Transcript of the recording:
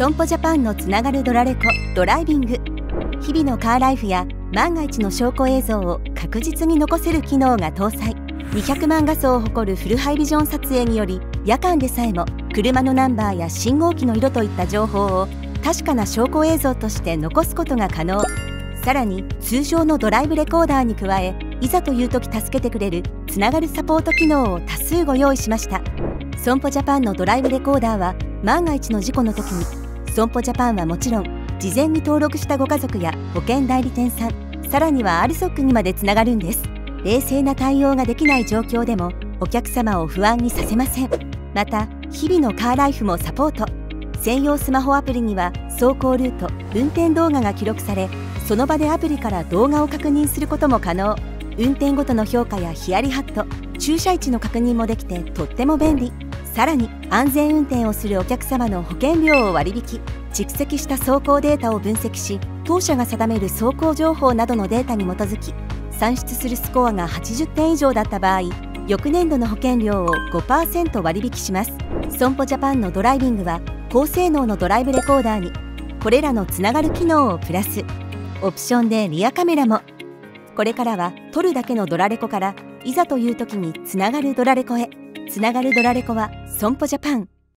損保ジャパンのつながるドラレコドライビング。日々のカーライフや万が一の証拠映像を確実に残せる機能が搭載。200万画素を誇るフルハイビジョン撮影により夜間でさえも車のナンバーや信号機の色といった情報を確かな証拠映像として残すことが可能。さらに通常のドライブレコーダーに加えいざという時助けてくれるつながるサポート機能を多数ご用意しました。損保ジャパンのドライブレコーダーは万が一の事故の時に損保ジャパンはもちろん事前に登録したご家族や保険代理店さんさらには RSOC にまでつながるんです。冷静な対応ができない状況でもお客様を不安にさせません。また日々のカーライフもサポート。専用スマホアプリには走行ルート運転動画が記録されその場でアプリから動画を確認することも可能。運転ごとの評価やヒヤリハット駐車位置の確認もできてとっても便利。さらに安全運転をするお客様の保険料を割引。蓄積した走行データを分析し当社が定める走行情報などのデータに基づき算出するスコアが80点以上だった場合翌年度の保険料を5%割引します。損保ジャパンのドライビングは高性能のドライブレコーダーにこれらのつながる機能をプラス。オプションでリアカメラも。これからは撮るだけのドラレコからいざという時につながるドラレコへ。つながるドラレコは損保ジャパン。